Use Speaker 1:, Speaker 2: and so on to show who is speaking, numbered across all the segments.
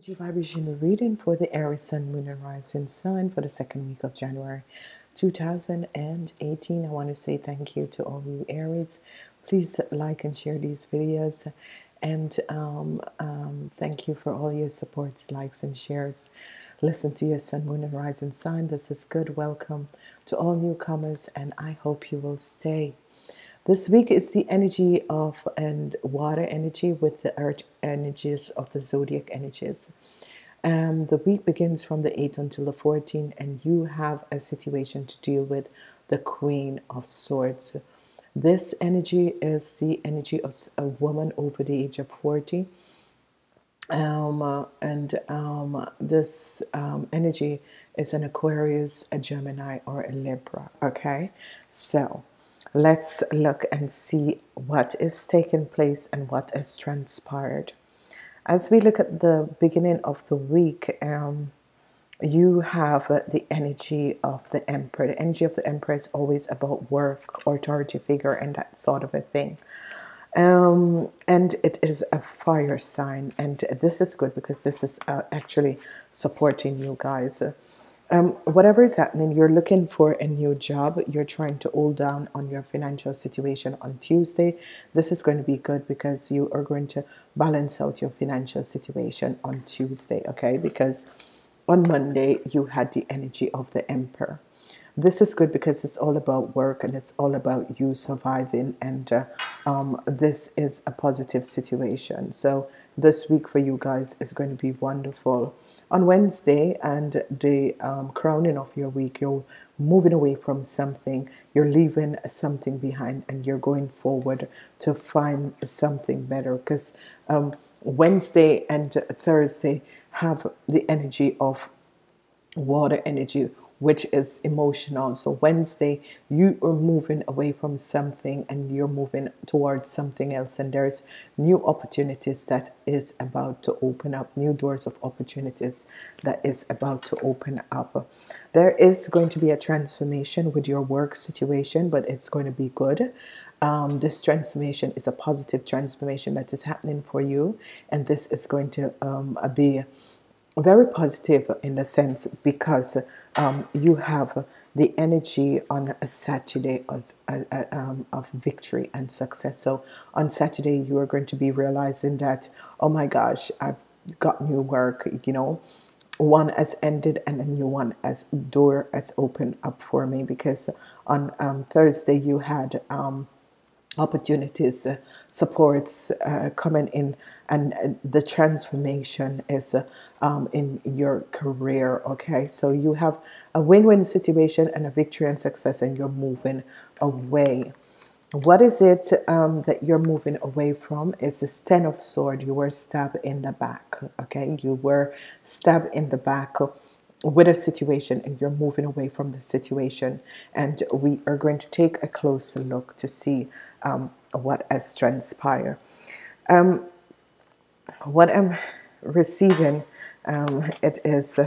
Speaker 1: Energy vibration reading for the Aries Sun, Moon, and Rising Sign for the second week of January 2018. I want to say thank you to all you Aries. Please like and share these videos, and um, um, thank you for all your supports, likes, and shares. Listen to your Sun, Moon, and Rising Sign. This is good. Welcome to all newcomers, and I hope you will stay. This week is the energy of and water energy with the earth energies of the zodiac energies. Um, the week begins from the 8th until the 14th, and you have a situation to deal with the Queen of Swords. This energy is the energy of a woman over the age of 40. Um, uh, and um, this um, energy is an Aquarius, a Gemini, or a Libra. Okay, so let's look and see what is taking place and what has transpired. As we look at the beginning of the week, um, you have the energy of the emperor. The energy of the emperor is always about work, authority figure, and that sort of a thing. Um, and it is a fire sign, and this is good because this is uh, actually supporting you guys um, whatever is happening, you're looking for a new job, you're trying to hold down on your financial situation on Tuesday. This is going to be good because you are going to balance out your financial situation on Tuesday, okay? Because on Monday, you had the energy of the Emperor. This is good because it's all about work and it's all about you surviving, and uh, um, this is a positive situation. So, this week for you guys is going to be wonderful on Wednesday and the um, crowning of your week, you're moving away from something, you're leaving something behind, and you're going forward to find something better. Because um, Wednesday and Thursday have the energy of water energy which is emotional. So Wednesday, you are moving away from something and you're moving towards something else, and there's new opportunities that is about to open up, new doors of opportunities that is about to open up. There is going to be a transformation with your work situation, but it's going to be good. Um, this transformation is a positive transformation that is happening for you, and this is going to um, be very positive in a sense because um, you have the energy on a Saturday of, uh, uh, um, of victory and success. So on Saturday, you are going to be realizing that, oh my gosh, I've got new work, you know, one has ended and a new one as door has opened up for me because on um, Thursday you had um, opportunities, uh, supports uh, coming in, and uh, the transformation is uh, um, in your career. Okay, so you have a win win situation and a victory and success, and you're moving away. What is it um, that you're moving away from? Is the Ten of Sword. You were stabbed in the back. Okay, you were stabbed in the back with a situation and you're moving away from the situation. And we are going to take a closer look to see um, what has transpired. Um, what I'm receiving, um, it is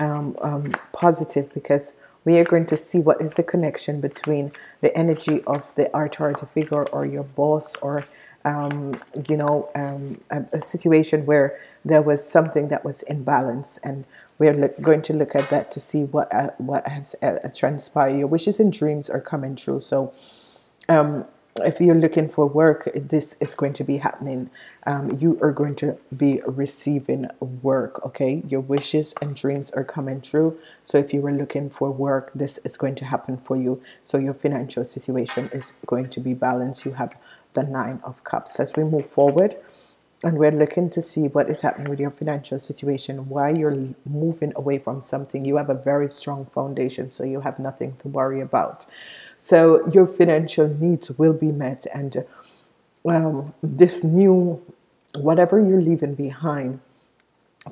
Speaker 1: uh, positive because we are going to see what is the connection between the energy of the authority figure or your boss or um, you know, um, a, a, situation where there was something that was imbalanced, and we're going to look at that to see what uh, what has uh, transpired. Your wishes and dreams are coming true. So, um, if you're looking for work, this is going to be happening. Um, you are going to be receiving work. Okay, your wishes and dreams are coming true. So if you were looking for work, this is going to happen for you. So your financial situation is going to be balanced. You have the Nine of Cups. As we move forward, and we're looking to see what is happening with your financial situation, why you're moving away from something. You have a very strong foundation, so you have nothing to worry about. So your financial needs will be met, and um, this new, whatever you're leaving behind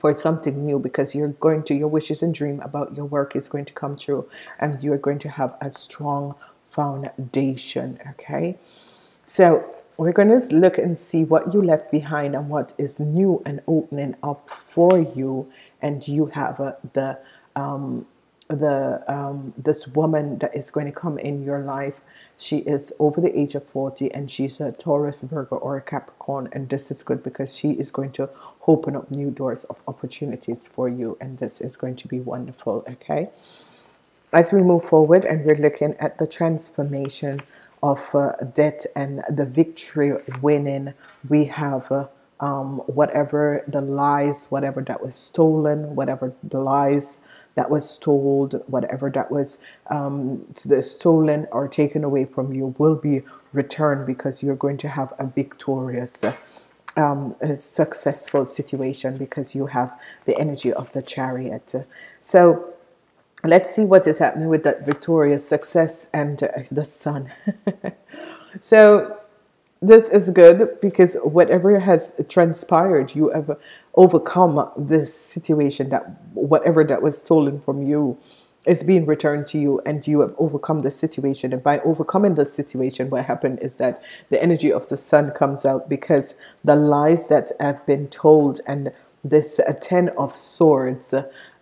Speaker 1: for something new, because you're going to your wishes and dream about your work is going to come true, and you're going to have a strong foundation. Okay, so we're going to look and see what you left behind and what is new and opening up for you. And you have uh, the um, the um, this woman that is going to come in your life. She is over the age of 40 and she's a taurus virgo or a capricorn. And this is good because she is going to open up new doors of opportunities for you. And this is going to be wonderful okay as we move forward and we're looking at the transformation of uh, death and the victory winning we have uh, um, whatever the lies, whatever that was stolen, whatever the lies that was told, whatever that was um, stolen or taken away from you will be returned because you're going to have a victorious, um, a successful situation because you have the energy of the chariot. So let's see what is happening with that victorious success and uh, the sun. so this is good because whatever has transpired, you have overcome this situation that whatever that was stolen from you is being returned to you and you have overcome the situation and by overcoming the situation what happened is that the energy of the sun comes out because the lies that have been told and this uh, ten of swords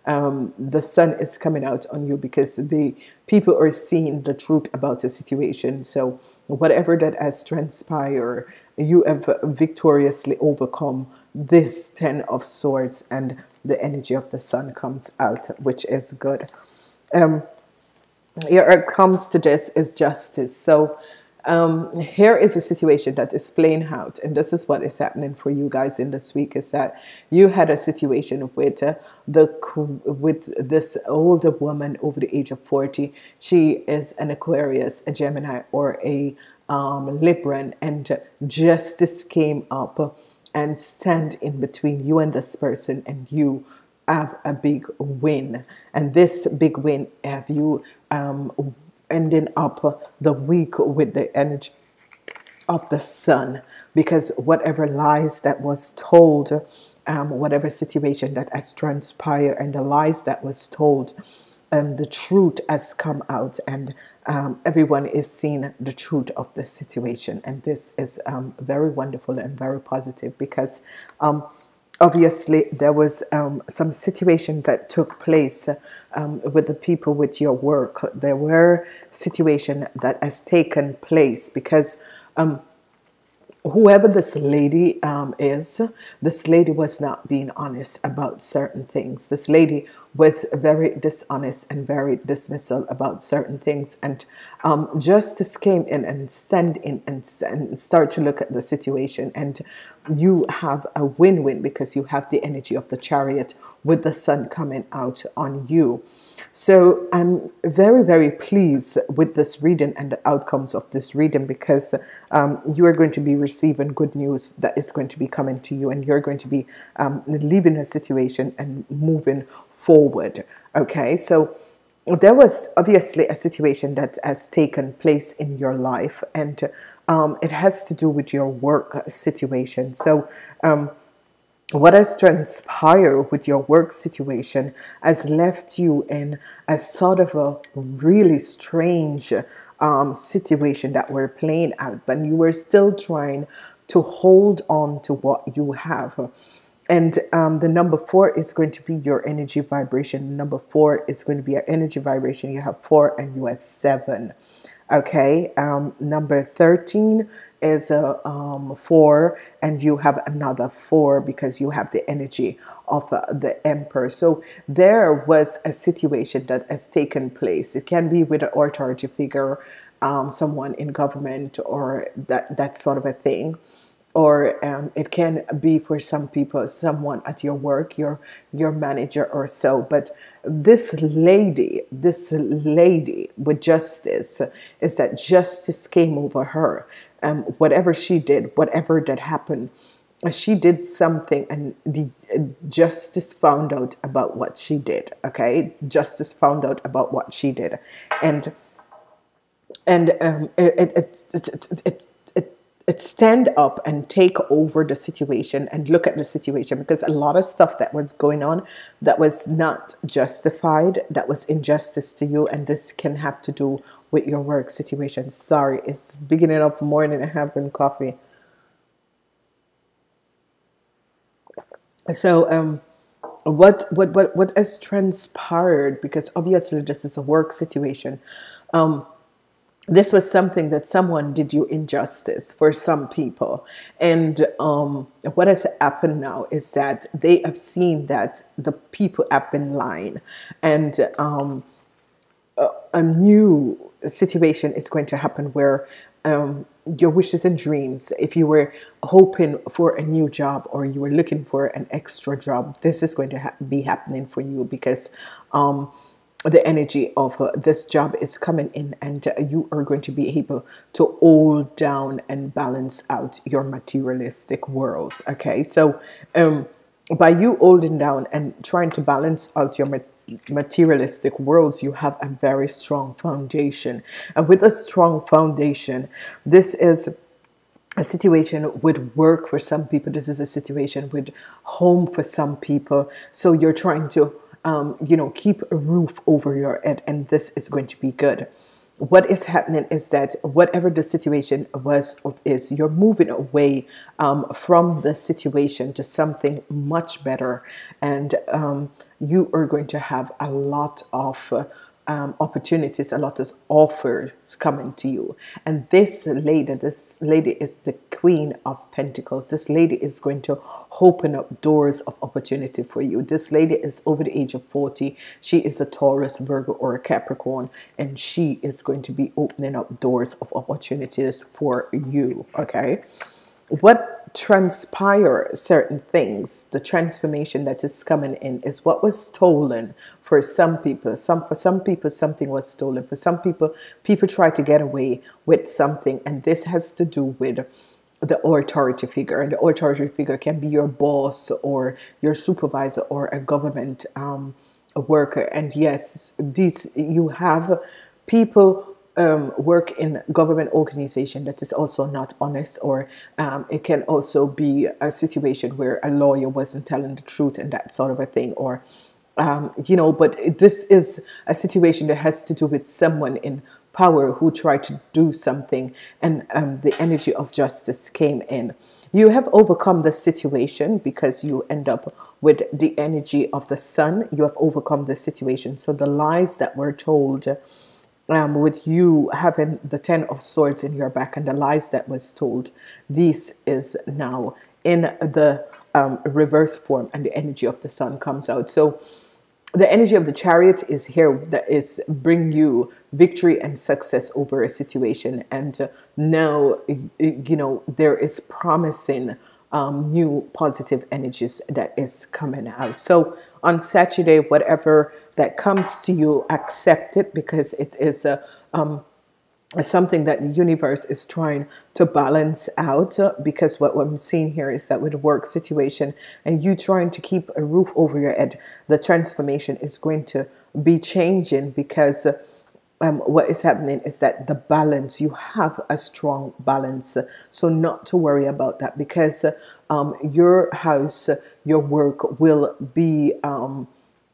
Speaker 1: um, the sun is coming out on you because the people are seeing the truth about the situation. So, whatever that has transpired, you have victoriously overcome this Ten of Swords, and the energy of the sun comes out, which is good. Um, here it comes to this is justice. So, um, here is a situation that is playing out, and this is what is happening for you guys in this week: is that you had a situation with uh, the with this older woman over the age of forty. She is an Aquarius, a Gemini, or a um, Libran, and justice came up and stand in between you and this person, and you have a big win, and this big win have you um, ending up the week with the energy of the sun. Because whatever lies that was told um, whatever situation that has transpired and the lies that was told um, the truth has come out and um, everyone is seeing the truth of the situation. And this is um, very wonderful and very positive because um, obviously there was um, some situation that took place um, with the people with your work. There were situation that has taken place because um, whoever this lady um, is, this lady was not being honest about certain things. This lady was very dishonest and very dismissal about certain things. And um, justice came in and stand in and, and start to look at the situation. And you have a win-win because you have the energy of the chariot with the sun coming out on you. So I'm very, very pleased with this reading and the outcomes of this reading because um, you are going to be receiving good news that is going to be coming to you and you're going to be um, leaving a situation and moving forward. Okay, so there was obviously a situation that has taken place in your life and um, it has to do with your work situation. So, um, what has transpired with your work situation has left you in a sort of a really strange um, situation that we're playing out, but you were still trying to hold on to what you have. And um, the number four is going to be your energy vibration. Number four is going to be your energy vibration. You have four and you have seven. Okay. Um, number 13 is a um, four and you have another four because you have the energy of uh, the emperor so there was a situation that has taken place it can be with an authority figure um, someone in government or that that sort of a thing or um, it can be for some people someone at your work your your manager or so but this lady this lady with justice is that justice came over her. Um, whatever she did whatever that happened she did something and the justice found out about what she did okay? Justice found out about what she did. And and um, it, it, it, it, stand up and take over the situation and look at the situation because a lot of stuff that was going on that was not justified that was injustice to you and this can have to do with your work situation. Sorry it's beginning of morning i have been coffee so um what what what what has transpired because obviously this is a work situation um, this was something that someone did you injustice for some people. And um, what has happened now is that they have seen that the people have been lying. And um, a, a new situation is going to happen where um, your wishes and dreams, if you were hoping for a new job or you were looking for an extra job, this is going to ha- be happening for you because um, the energy of uh, this job is coming in and uh, you are going to be able to hold down and balance out your materialistic worlds. Okay, so um, by you holding down and trying to balance out your materialistic worlds, you have a very strong foundation. And with a strong foundation, this is a situation with work for some people. This is a situation with home for some people. So you're trying to, um, you know, keep a roof over your head, and this is going to be good. What is happening is that whatever the situation was or is you're moving away um, from the situation to something much better. And um, you are going to have a lot of um, opportunities, a lot of offers coming to you. And this lady, this lady is the Queen of Pentacles. This lady is going to open up doors of opportunity for you. This lady is over the age of 40. She is a Taurus, Virgo, or a Capricorn, and she is going to be opening up doors of opportunities for you. Okay what transpire certain things. The transformation that is coming in is what was stolen for some people. Some for some people something was stolen. For some people people try to get away with something and this has to do with the authority figure. And the authority figure can be your boss or your supervisor or a government um, a worker. And yes these you have people um, work in government organization that is also not honest or um, it can also be a situation where a lawyer wasn't telling the truth and that sort of a thing or um, you know but this is a situation that has to do with someone in power who tried to do something and um, the energy of justice came in. You have overcome the situation because you end up with the energy of the sun. You have overcome the situation. So the lies that were told um, with you having the Ten of Swords in your back and the lies that was told, this is now in the um, reverse form, and the energy of the sun comes out. So, the energy of the chariot is here that is bring you victory and success over a situation, and uh, now you know there is promising um, new positive energies that is coming out. So on Saturday, whatever that comes to you, accept it because it is a um, something that the universe is trying to balance out because what, what I'm seeing here is that with work situation and you trying to keep a roof over your head, the transformation is going to be changing because um, what is happening is that the balance, you have a strong balance. So, not to worry about that because um, your house, your work will be. Um,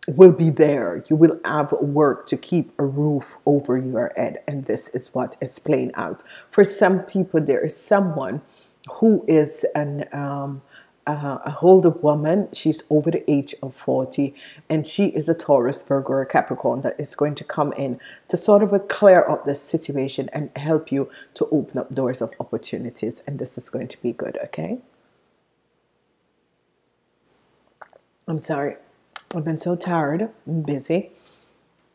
Speaker 1: will be there. You will have work to keep a roof over your head, and this is what is playing out. For some people, there is someone who is an um, uh, a older woman. She's over the age of 40 and she is a Taurus, Virgo, or Capricorn that is going to come in to sort of clear up this situation and help you to open up doors of opportunities. And this is going to be good, okay? I'm sorry. I've been so tired and busy.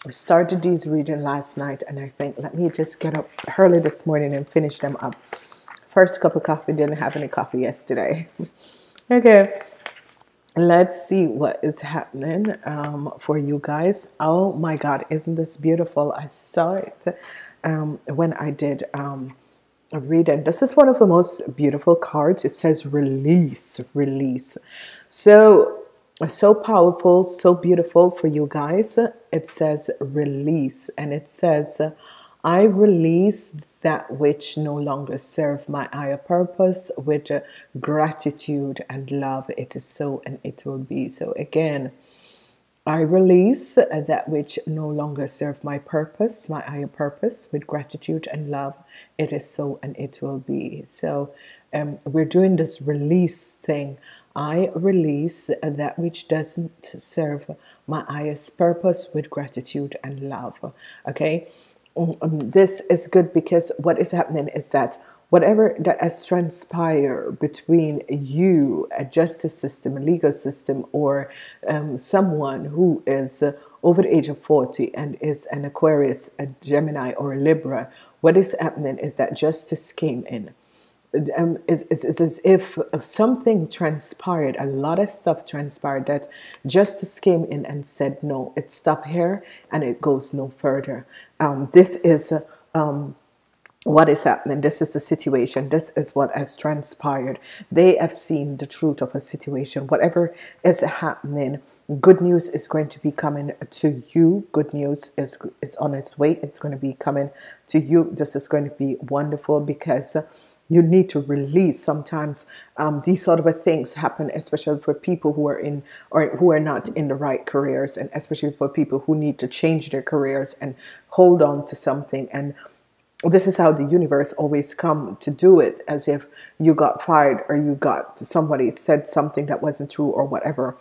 Speaker 1: I started these reading last night and I think let me just get up early this morning and finish them up. First cup of coffee, didn't have any coffee yesterday. Okay, let's see what is happening um, for you guys. Oh my God, isn't this beautiful? I saw it um, when I did um, a reading. This is one of the most beautiful cards. It says release, release. So, so powerful, so beautiful for you guys. It says release, and it says, I release that which no longer serve my higher purpose with uh, gratitude and love. It is so and it will be. So again, I release uh, that which no longer serve my purpose, my higher purpose, with gratitude and love. It is so and it will be. So um, we're doing this release thing. I release uh, that which doesn't serve my highest purpose with gratitude and love. Okay, this is good because what is happening is that whatever that has transpired between you, a justice system, a legal system, or um, someone who is uh, over the age of 40 and is an Aquarius, a Gemini, or a Libra, what is happening is that justice came in. Um, is, is, is as if something transpired, a lot of stuff transpired that justice came in and said, no, it stopped here and it goes no further. Um, this is um, what is happening. This is the situation. This is what has transpired. They have seen the truth of a situation. Whatever is happening good news is going to be coming to you. Good news is is on its way. It's going to be coming to you. This is going to be wonderful because you need to release sometimes um, these sort of things happen especially for people who are in or who are not in the right careers and especially for people who need to change their careers and hold on to something. And this is how the universe always come to do it as if you got fired or you got somebody said something that wasn't true or whatever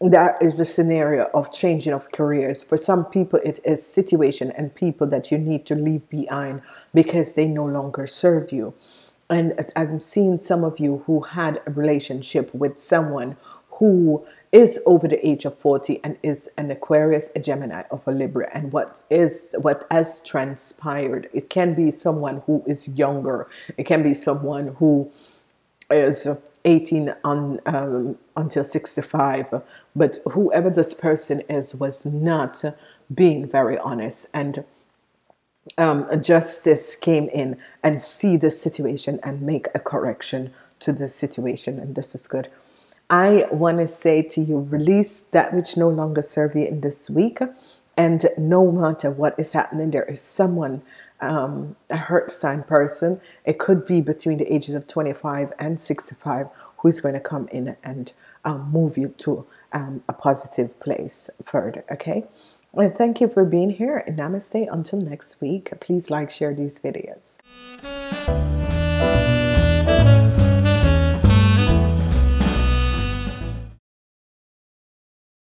Speaker 1: that is the scenario of changing of careers for some people it is situation and people that you need to leave behind because they no longer serve you and as i'm seeing some of you who had a relationship with someone who is over the age of 40 and is an Aquarius, a Gemini, of a Libra. And what is what has transpired? It can be someone who is younger. It can be someone who is 18 on um, until 65. But whoever this person is was not being very honest and. Um, justice came in and see the situation and make a correction to the situation and this is good I want to say to you, release that which no longer serve you in this week. And no matter what is happening, there is someone, um, a earth sign person, it could be between the ages of 25 and 65, who is going to come in and um, move you to um, a positive place further. Okay. And thank you for being here. Namaste. Until next week, please like, share these videos.